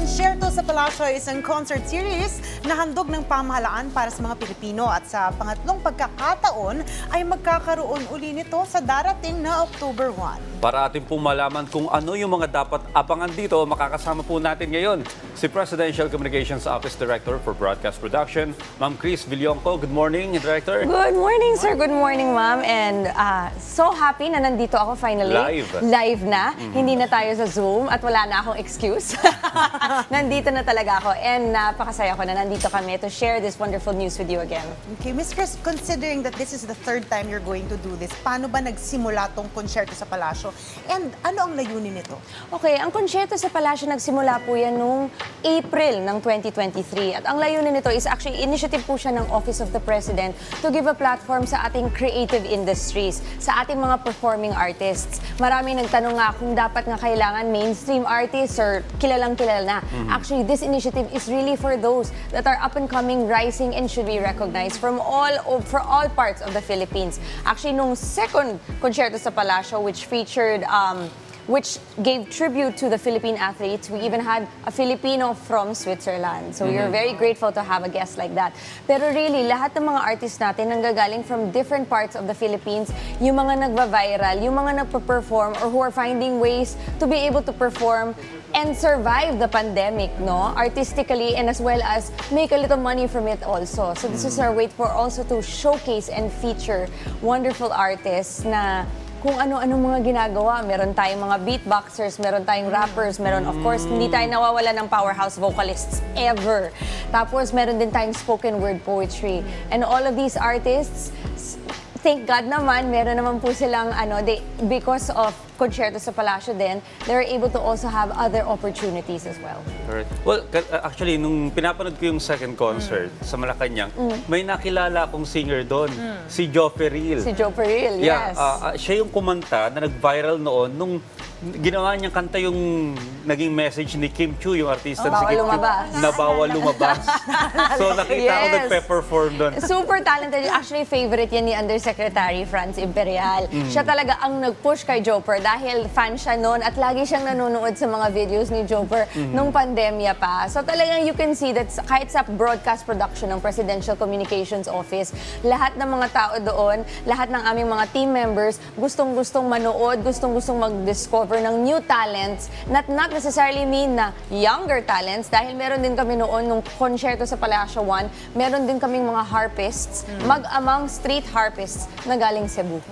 Concerto sa Palasyo ay isang concert series na handog ng pamahalaan para sa mga Pilipino at sa pangatlong pagkakataon ay magkakaroon uli nito sa darating na October 1. Para atin pong malaman kung ano yung mga dapat abangan dito, makakasama po natin ngayon si Presidential Communications Office Director for Broadcast Production, Ma'am Chris Villonco. Good morning, Director. Good morning, sir. Good morning, ma'am. And uh, so happy na nandito ako finally. Live. Live na. Hindi na tayo sa Zoom at wala na akong excuse. nandito na talaga ako. And napakasaya ko na nandito kami to share this wonderful news with you again. Okay, Miss Chris, considering that this is the third time you're going to do this, paano ba nagsimula tong konsyerto sa Palasyo? And ano ang layunin nito? Okay, ang konsyerto sa Palasyo nagsimula po yan noong April ng 2023. At ang layunin nito is actually initiative po siya ng Office of the President to give a platform sa ating creative industries, sa ating mga performing artists. Marami nagtanong nga kung dapat nga kailangan mainstream artists or kilalang kilala na. Actually, this initiative is really for those that are up and coming, rising, and should be recognized from all o- for all parts of the Philippines. Actually, nung second concerto sa Palasyo, which featured um, which gave tribute to the Philippine athletes. We even had a Filipino from Switzerland. So we are very grateful to have a guest like that. Pero really, lahat ng mga artists natin nanggagaling from different parts of the Philippines, yung mga nagva-viral, yung mga nagpa-perform or who are finding ways to be able to perform and survive the pandemic, no? Artistically and as well as make a little money from it also. So this is our way for also to showcase and feature wonderful artists na kung ano-ano mga ginagawa. Meron tayong mga beatboxers, meron tayong rappers, meron of course, hindi tayo nawawala ng powerhouse vocalists ever. Tapos meron din tayong spoken word poetry. And all of these artists, thank God naman, meron naman po silang ano, they, because of Concerto sa Palasyo din, they're able to also have other opportunities as well. Alright. Well, uh, actually, nung pinapanood ko yung second concert sa Malacanang, may nakilala akong singer doon, si Joe Ferril. Si Joe Peril, Yeah, yes. ah, ah, siya yung kumanta na nag-viral noon nung ginawa niyang kanta yung naging message ni Kim Chu, yung artista Oh, si bawal Kim Chu, lumabas. na bawal lumabas. so nakita ko Yes. nagpe-perform doon. Super talented. Actually, favorite yan ni Undersecretary Franz Imperial. Mm. Siya talaga ang nag-push kay Joper dahil fan siya noon at lagi siyang nanonood sa mga videos ni Joper Mm-hmm. nung pandemya pa. So talagang you can see that kahit sa broadcast production ng Presidential Communications Office, lahat ng mga tao doon, lahat ng aming mga team members, gustong-gustong manood, gustong-gustong mag-discover ng new talents, not, not necessarily mean na younger talents, dahil meron din kami noon nung concerto sa Palacio 1, meron din kaming mga harpists, mag-amang street harpists na galing Cebu.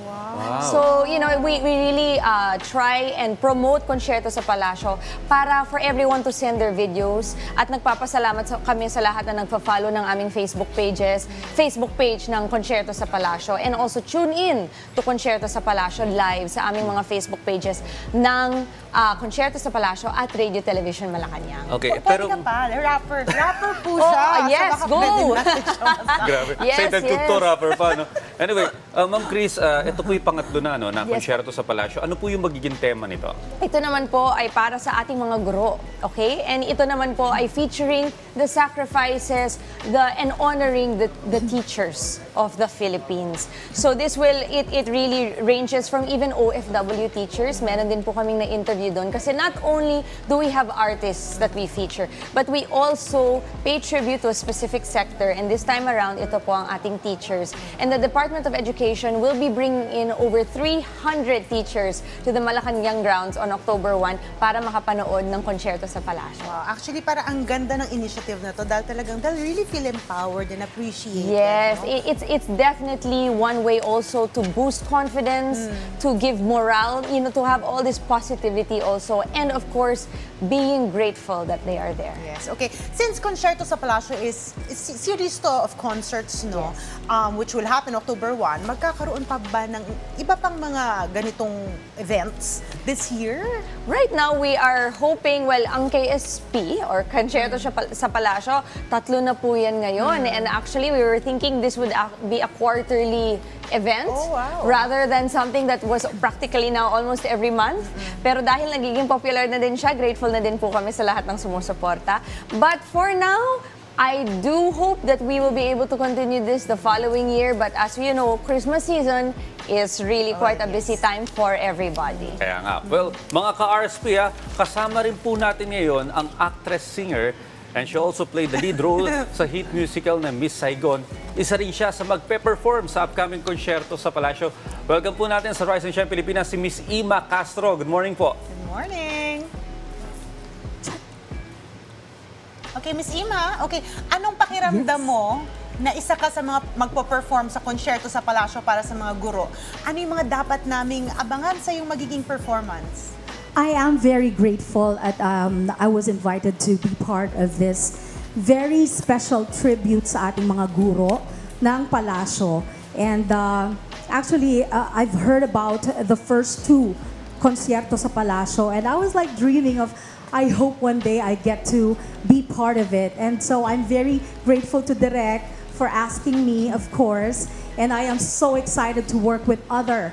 So, you know, we, we really uh, try and promote Concerto sa Palasyo para for everyone to send their videos. At nagpapasalamat sa, kami sa lahat na nagpa-follow ng aming Facebook pages, Facebook page ng Concerto sa Palasyo. And also tune in to Concerto sa Palasyo live sa aming mga Facebook pages ng uh, Concerto sa Palasyo at Radio Television Malacanang. Okay, Pwede pero ka pa, rapper. Rapper po Oh, siya. ah, yes, so go. pwede. Grabe. Yes, Sa nagtugto yes. rapper pa, no? Anyway, uh, Ma'am Chris, uh, ito po yung pangatlo na, no, na Yes. konsyerto sa Palasyo. Ano po yung magiging tema nito? Ito naman po ay para sa ating mga guro, okay? And ito naman po ay featuring the sacrifices the and honoring the, the teachers of the Philippines. So this will, it, it really ranges from even OFW teachers. Meron din po kaming na-interview doon. Kasi not only do we have artists that we feature, but we also pay tribute to a specific sector. And this time around, ito po ang ating teachers. And the Department of Education will be bringing in over 300 teachers to the Malacanang grounds on October 1 para makapanood ng konsyerto sa Palasyo. Wow, actually, para ang ganda ng initiative na to dahil talagang they'll really feel empowered and appreciated. Yes, no? it's it's definitely one way also to boost confidence, to give morale, you know, to have all this positivity also, and of course, being grateful that they are there. Yes, okay. Since Concerto sa Palasyo is, is series to of concerts, no, um, which will happen October 1, magkakaroon pa ba ng iba pang mga ganitong events this year? Right now, we are hoping, well, ang KSP or Concerto sa Pal- sa Palasyo, tatlo na po yan ngayon. And actually, we were thinking this would be a quarterly event Oh, wow. rather than something that was practically now almost every month. Pero dahil nagiging popular na din siya, grateful na din po kami sa lahat ng sumusuporta. But for now, I do hope that we will be able to continue this the following year, but as you know, Christmas season is really quite a busy time for everybody. Kaya nga. Well, mga ka-RSP, ah, kasama rin po natin ngayon ang actress-singer and she also played the lead role sa hit musical na Miss Saigon. Isa rin siya sa magpe-perform sa upcoming konsyerto sa Palasyo. Welcome po natin sa Rise and Shine Pilipinas si Miss Ima Castro. Good morning po. Good morning. Okay, Miss Ima, okay, anong pakiramdam mo na isa ka sa mga magpo-perform sa konsyerto sa palasyo para sa mga guro? Ano yung mga dapat naming abangan sa yung magiging performance? I am very grateful at um, I was invited to be part of this very special tribute sa ating mga guro ng Palasyo. And uh, actually, uh, I've heard about the first two concierto sa Palasyo and I was like dreaming of I hope one day I get to be part of it. And so I'm very grateful to Direk for asking me, of course. And I am so excited to work with other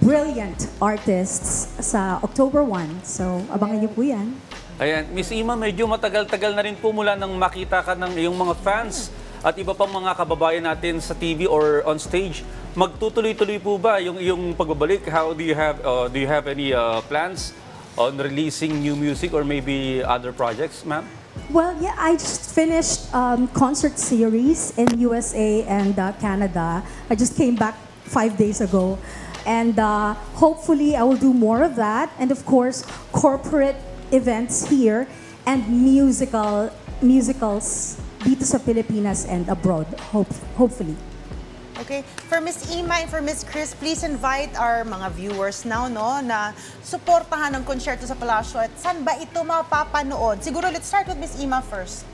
brilliant artists sa October 1. So, abangan niyo po yan. Ayan, Miss Ima, medyo matagal-tagal na rin po mula nang makita ka ng iyong mga fans at iba pang mga kababayan natin sa TV or on stage. Magtutuloy-tuloy po ba yung iyong pagbabalik? How do you have uh, do you have any uh, plans on releasing new music or maybe other projects, ma'am? Well, yeah, I just finished um, concert series in USA and uh, Canada. I just came back five days ago. And uh, hopefully I will do more of that. And of course, corporate events here and musical musicals dito sa Pilipinas and abroad, hope, hopefully. Okay, for Miss Ima and for Miss Chris, please invite our mga viewers now, no, na suportahan ang konsyerto sa Palasyo at saan ba ito mapapanood? Siguro, let's start with Miss Ima first.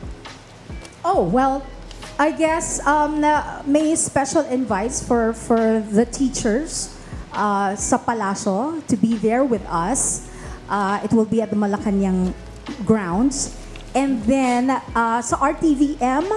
Oh, well, I guess um, na may special invites for, for the teachers uh, sa Palasyo to be there with us. Uh, it will be at the Malacanang grounds. And then uh, sa RTVM,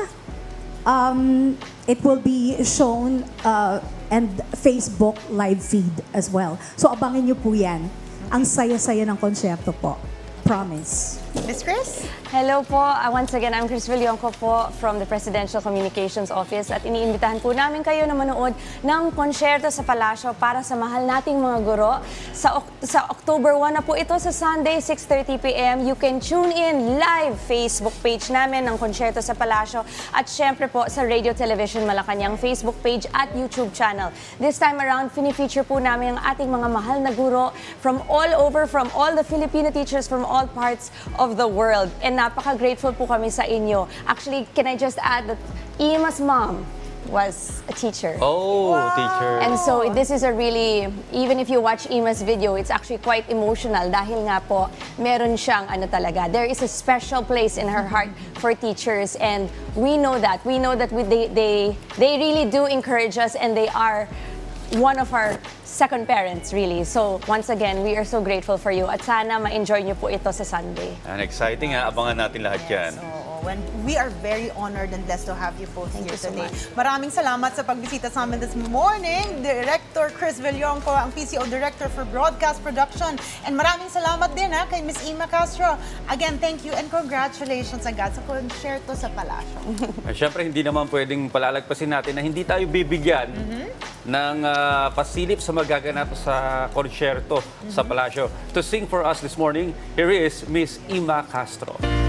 um, it will be shown uh, and Facebook live feed as well. So abangan niyo po yan. Ang saya-saya ng konsyerto po. Promise. Miss Chris? Hello po. Uh, once again, I'm Chris Villonco po from the Presidential Communications Office at iniimbitahan po namin kayo na manood ng konsyerto sa Palasyo para sa mahal nating mga guro. Sa, sa October 1 na po ito sa Sunday, 6.30pm. You can tune in live Facebook page namin ng konsyerto sa Palasyo at syempre po sa Radio Television Malacanang Facebook page at YouTube channel. This time around, fini-feature po namin ang ating mga mahal na guro from all over, from all the Filipino teachers from all parts of the world. And napaka-grateful po kami sa inyo. Actually, can I just add that Ima's mom was a teacher. Oh, teacher. And so this is a really, even if you watch Ima's video, it's actually quite emotional dahil nga po meron siyang ano talaga. There is a special place in her heart for teachers and we know that. We know that we, they, they, they really do encourage us and they are one of our second parents really. So once again, we are so grateful for you at sana ma-enjoy niyo po ito sa Sunday. And exciting ha, abangan natin lahat yan. Oo, when we are very honored and blessed to have you both Thank here you so today. much. Maraming salamat sa pagbisita sa amin this morning. Director Chris Villonco, ang PCO Director for Broadcast Production. And maraming salamat din ha, kay Miss Ima Castro. Again, thank you and congratulations agad sa konsyerto sa Palasyo. Siyempre, hindi naman pwedeng palalagpasin natin na hindi tayo bibigyan ng ah, pasilip sa magaganap sa konsyerto sa Palasyo. To sing for us this morning, here is Miss Ima Castro.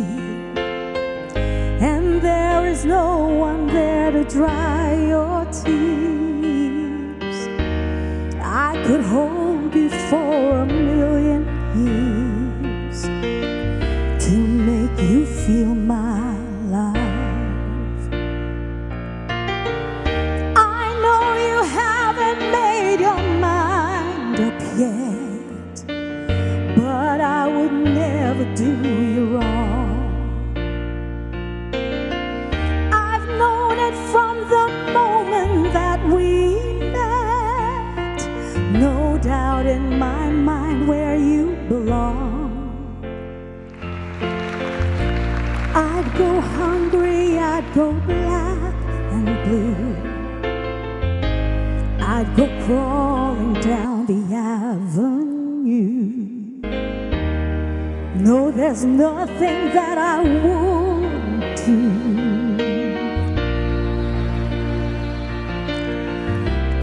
there's no one there to dry your tears. I could hold you for a million years. Go black and blue. I'd go crawling down the avenue. No, there's nothing that I wouldn't do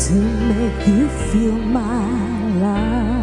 to make you feel my love.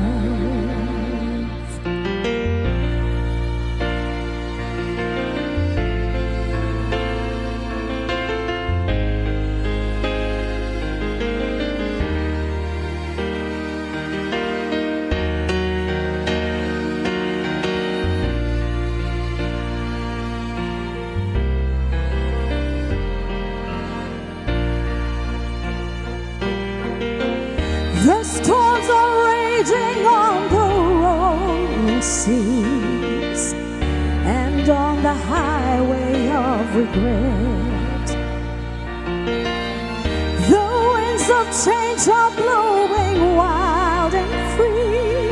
Regret. The winds of change are blowing wild and free.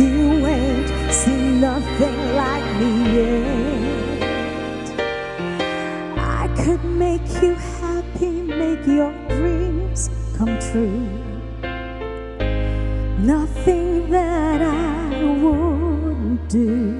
You ain't seen nothing like me yet. I could make you happy, make your dreams come true. Nothing that I wouldn't do.